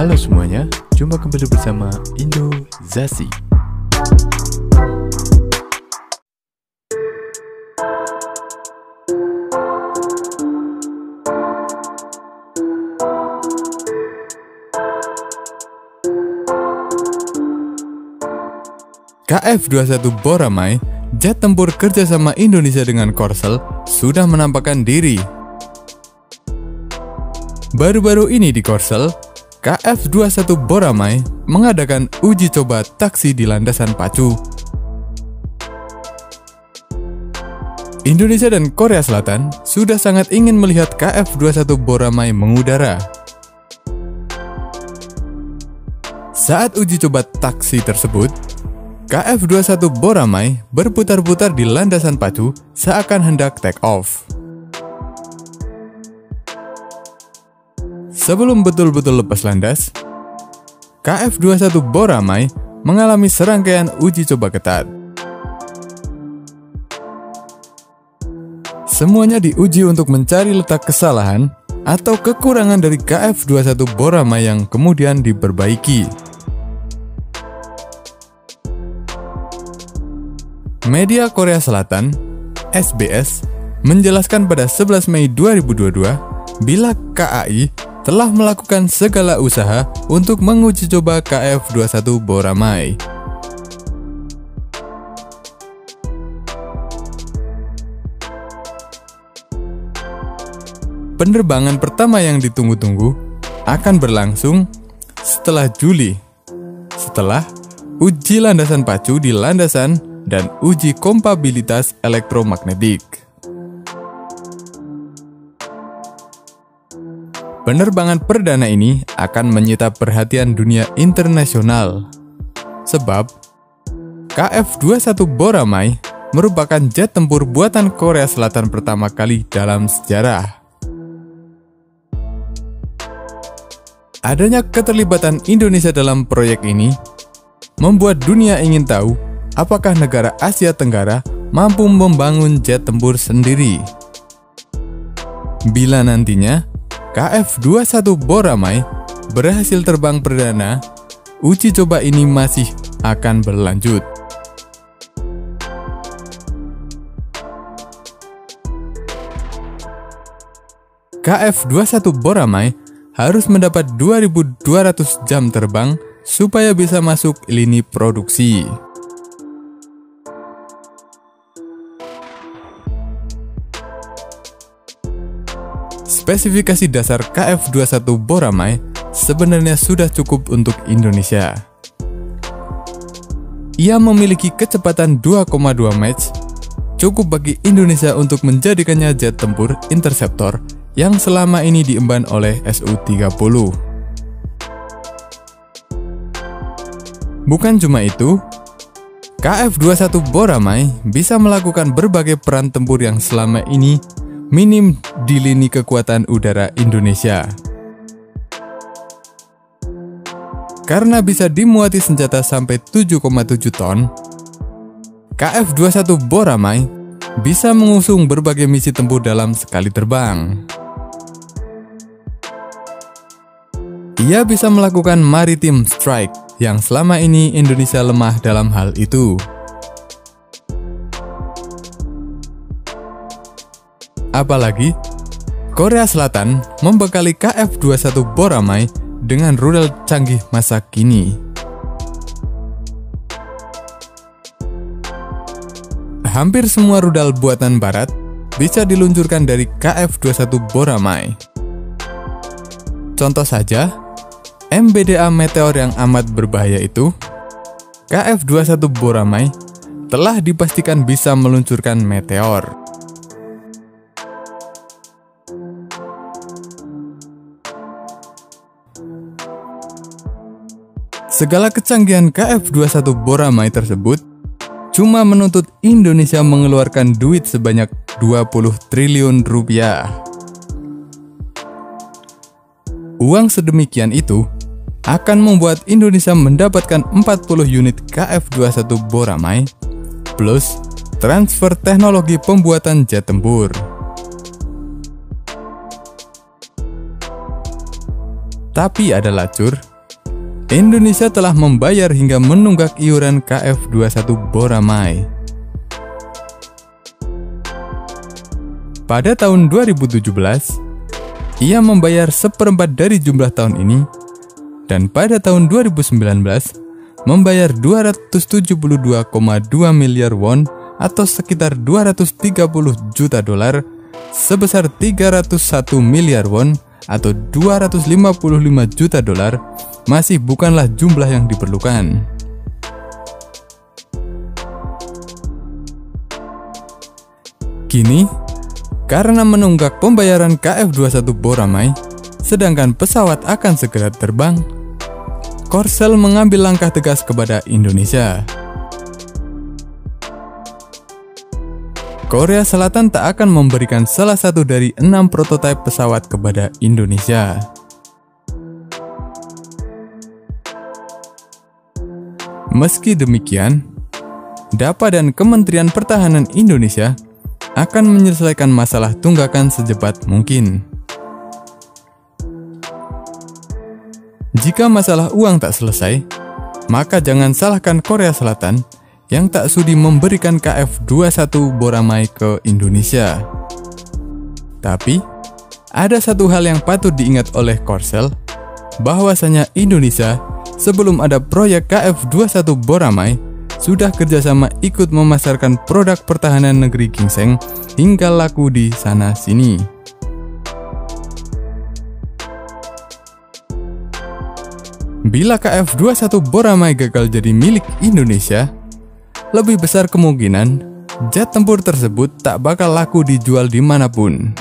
Halo semuanya, jumpa kembali bersama Indo Zasi. KF-21 Boramai, jet tempur kerjasama Indonesia dengan Korsel, sudah menampakkan diri. Baru-baru ini di Korsel, KF-21 Boramai mengadakan uji coba taksi di landasan pacu. Indonesia dan Korea Selatan sudah sangat ingin melihat KF-21 Boramai mengudara. Saat uji coba taksi tersebut, KF-21 Boramai berputar-putar di landasan pacu seakan hendak take off. Sebelum betul-betul lepas landas, KF-21 Boramai mengalami serangkaian uji coba ketat. Semuanya diuji untuk mencari letak kesalahan atau kekurangan dari KF-21 Boramai yang kemudian diperbaiki. Media Korea Selatan, SBS, menjelaskan pada 11 Mei 2022 bila KAI telah melakukan segala usaha untuk menguji coba KF-21 Boramai. Penerbangan pertama yang ditunggu-tunggu akan berlangsung setelah Juli, setelah uji landasan pacu di landasan dan uji kompabilitas elektromagnetik. Penerbangan perdana ini akan menyita perhatian dunia internasional, sebab KF-21 Boramai merupakan jet tempur buatan Korea Selatan pertama kali dalam sejarah. Adanya keterlibatan Indonesia dalam proyek ini membuat dunia ingin tahu apakah negara Asia Tenggara mampu membangun jet tempur sendiri. Bila nantinya KF-21 Boramai berhasil terbang perdana, uji coba ini masih akan berlanjut. KF-21 Boramai harus mendapat 2200 jam terbang supaya bisa masuk lini produksi. Spesifikasi dasar KF21 Boramai sebenarnya sudah cukup untuk Indonesia. Ia memiliki kecepatan 2,2 Mach, cukup bagi Indonesia untuk menjadikannya jet tempur interceptor yang selama ini diemban oleh Su-30. Bukan cuma itu, KF-21 Boramai bisa melakukan berbagai peran tempur yang selama ini minim di lini kekuatan udara Indonesia. Karena bisa dimuati senjata sampai 7,7 ton, KF-21 Boramai bisa mengusung berbagai misi tempur dalam sekali terbang. Ia bisa melakukan maritime strike yang selama ini Indonesia lemah dalam hal itu. Apalagi, Korea Selatan membekali KF-21 Boramai dengan rudal canggih masa kini. Hampir semua rudal buatan barat bisa diluncurkan dari KF-21 Boramai. Contoh saja, MBDA Meteor yang amat berbahaya itu, KF-21 Boramai telah dipastikan bisa meluncurkan meteor. Segala kecanggihan KF-21 Boramai tersebut cuma menuntut Indonesia mengeluarkan duit sebanyak 20 triliun rupiah. Uang sedemikian itu akan membuat Indonesia mendapatkan 40 unit KF-21 Boramai plus transfer teknologi pembuatan jet tempur. Tapi ada lacur Indonesia telah membayar hingga menunggak iuran KF21 Boramai. Pada tahun 2017, ia membayar seperempat dari jumlah tahun ini, dan pada tahun 2019 membayar 272,2 miliar won atau sekitar 230 juta dolar sebesar 301 miliar won atau 255 juta dolar masih bukanlah jumlah yang diperlukan. Kini, karena menunggak pembayaran KF21 Boramai, sedangkan pesawat akan segera terbang, Korsel mengambil langkah tegas kepada Indonesia. Korea Selatan tak akan memberikan salah satu dari enam prototipe pesawat kepada Indonesia. Meski demikian, DAPA dan Kementerian Pertahanan Indonesia akan menyelesaikan masalah tunggakan secepat mungkin. Jika masalah uang tak selesai, maka jangan salahkan Korea Selatan yang tak sudi memberikan KF-21 Boramai ke Indonesia. Tapi, ada satu hal yang patut diingat oleh Korsel, bahwasanya Indonesia sebelum ada proyek KF-21 Boramai sudah kerjasama ikut memasarkan produk pertahanan negeri Gingseng hingga laku di sana-sini. Bila KF-21 Boramai gagal jadi milik Indonesia, lebih besar kemungkinan jet tempur tersebut tak bakal laku dijual di mana pun.